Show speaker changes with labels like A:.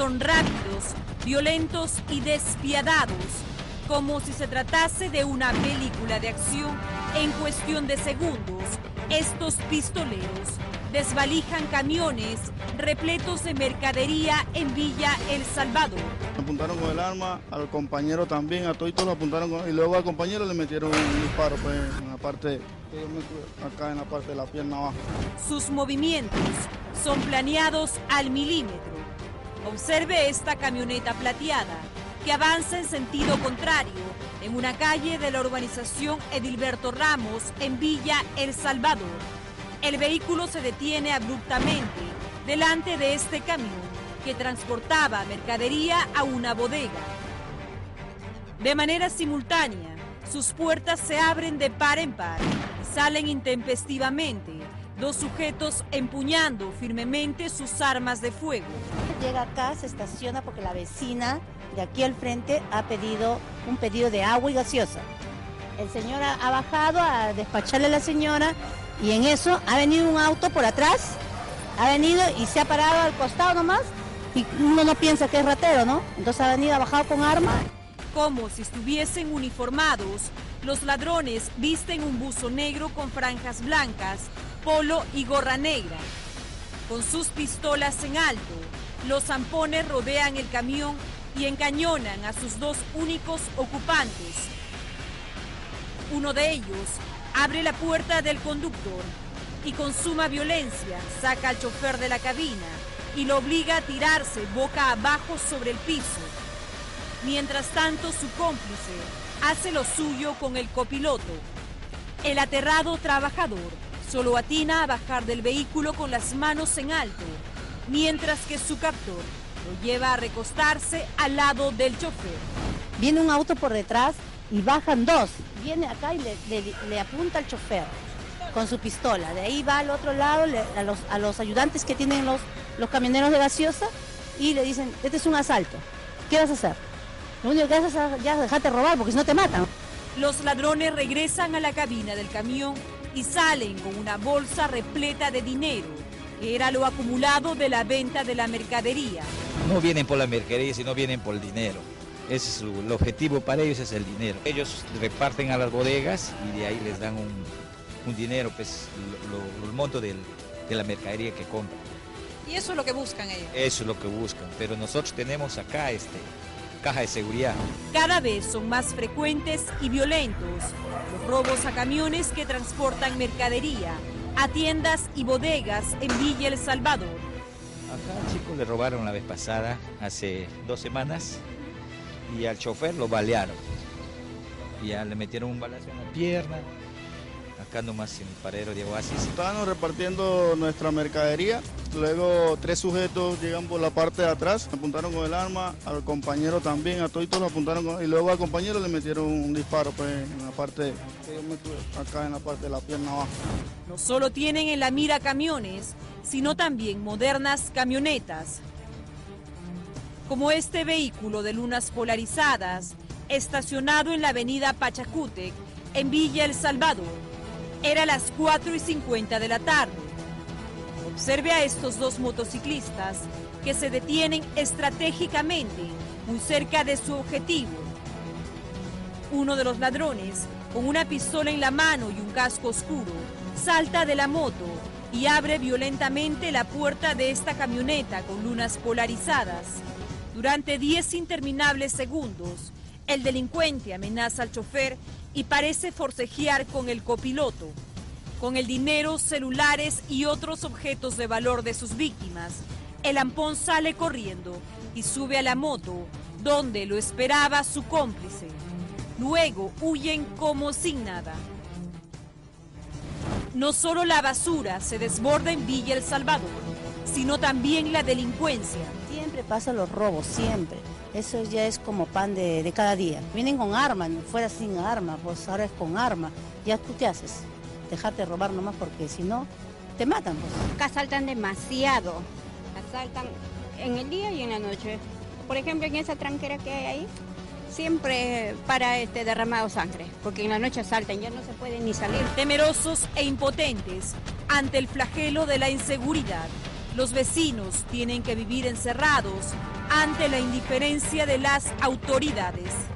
A: son rápidos, violentos y despiadados, como si se tratase de una película de acción. En cuestión de segundos, estos pistoleros desvalijan camiones repletos de mercadería en Villa El Salvador.
B: Apuntaron con el arma, al compañero también, a todos lo apuntaron con, y luego al compañero le metieron un disparo pues, en la parte, acá en la parte de la pierna abajo.
A: Sus movimientos son planeados al milímetro. Observe esta camioneta plateada que avanza en sentido contrario en una calle de la urbanización Edilberto Ramos en Villa El Salvador. El vehículo se detiene abruptamente delante de este camión que transportaba mercadería a una bodega. De manera simultánea, sus puertas se abren de par en par y salen intempestivamente dos sujetos empuñando firmemente sus armas de fuego.
C: Llega acá, se estaciona porque la vecina de aquí al frente ha pedido un pedido de agua y gaseosa. El señor ha, bajado a despacharle a la señora y en eso ha venido un auto por atrás, ha venido y se ha parado al costado nomás y uno no piensa que es ratero, ¿no? Entonces ha venido, ha bajado con arma.
A: Como si estuviesen uniformados, los ladrones visten un buzo negro con franjas blancas polo y gorra negra. Con sus pistolas en alto, los zampones rodean el camión y encañonan a sus dos únicos ocupantes. Uno de ellos abre la puerta del conductor y con suma violencia saca al chofer de la cabina y lo obliga a tirarse boca abajo sobre el piso. Mientras tanto, su cómplice hace lo suyo con el copiloto. El aterrado trabajador Solo atina a bajar del vehículo con las manos en alto, mientras que su captor lo lleva a recostarse al lado del chofer.
C: Viene un auto por detrás y bajan dos. Viene acá y le, apunta al chofer con su pistola. De ahí va al otro lado a, los, a, los, ayudantes que tienen los, los camioneros de gaseosa y le dicen, este es un asalto. ¿Qué vas a hacer? Lo único que haces es ya dejarte robar porque si no te matan.
A: Los ladrones regresan a la cabina del camión y salen con una bolsa repleta de dinero, que era lo acumulado de la venta de la mercadería.
D: No vienen por la mercadería, sino vienen por el dinero. Ese es el objetivo para ellos, es el dinero. Ellos reparten a las bodegas y de ahí les dan un, dinero, pues el monto de la mercadería que compran.
A: ¿Y eso es lo que buscan ellos?
D: Eso es lo que buscan, pero nosotros tenemos acá este, caja de seguridad.
A: Cada vez son más frecuentes y violentos los robos a camiones que transportan mercadería a tiendas y bodegas en Villa El Salvador.
D: Acá al chico le robaron la vez pasada, hace dos semanas, y al chofer lo balearon. Ya le metieron un balazo en la pierna, acá nomás en el paradero de Oasis.
B: Estábamos repartiendo nuestra mercadería, luego tres sujetos llegan por la parte de atrás, apuntaron con el arma, al compañero también, a todos lo apuntaron con, y luego al compañero le metieron un disparo pues, en la parte, acá en la parte de la pierna abajo.
A: No solo tienen en la mira camiones, sino también modernas camionetas, como este vehículo de lunas polarizadas, estacionado en la avenida Pachacútec, en Villa El Salvador era las 4 y 50 de la tarde. Observe a estos dos motociclistas que se detienen estratégicamente muy cerca de su objetivo. Uno de los ladrones, con una pistola en la mano y un casco oscuro, salta de la moto y abre violentamente la puerta de esta camioneta con lunas polarizadas. Durante 10 interminables segundos, el delincuente amenaza al chofer y parece forcejear con el copiloto. Con el dinero, celulares y otros objetos de valor de sus víctimas, el ampón sale corriendo y sube a la moto, donde lo esperaba su cómplice. Luego huyen como sin nada. No solo la basura se desborda en Villa El Salvador, sino también la delincuencia.
C: Siempre pasan los robos, siempre. Eso ya es como pan de, cada día. Vienen con armas, fuera sin arma, pues ahora es con arma. Ya tú te haces, dejarte robar nomás porque si no, te matan. Pues.
E: Acá asaltan demasiado, asaltan en el día y en la noche. Por ejemplo, en esa tranquera que hay ahí, siempre para este derramado sangre, porque en la noche asaltan, ya no se puede ni salir.
A: Temerosos e impotentes ante el flagelo de la inseguridad, los vecinos tienen que vivir encerrados ante la indiferencia de las autoridades.